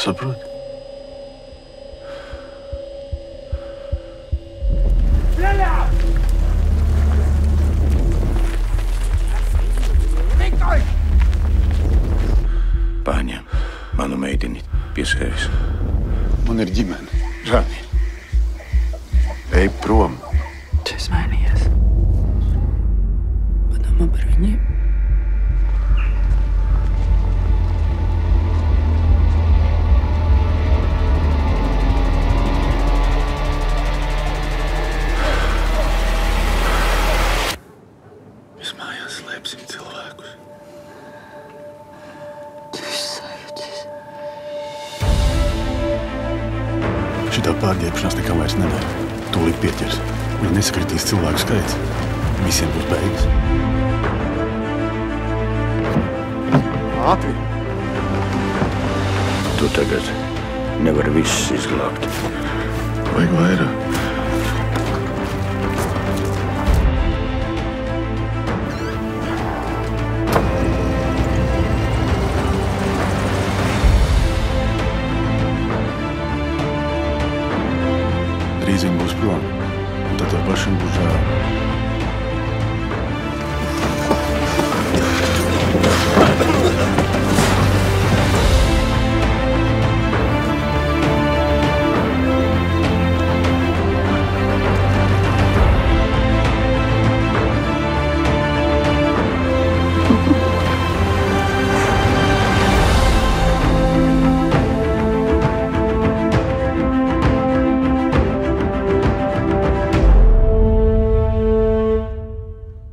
Saproti? Paņem manu meiteni pie sevis. Man ir ģimene. Žani, Ej prom. Slēpsim cilvēkus. Šitā pārģērbšanās nekam vairs nevar. Tūlīt pieķers. Un ja nesakritīs cilvēku skaits. Visiem būs beigas. Ātri! tu tagad nevari visus izglābt. Vajag vairāk. Drīz vien būs prom. Un